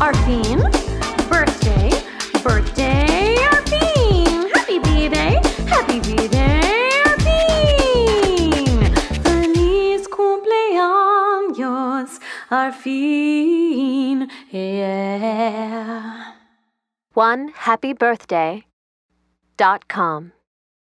Arfine. Birthday, birthday, Arfine. Happy B-Day, happy B-Day, theme. Feliz cumpleaños, Arfine. Yeah. One happy birthday dot com.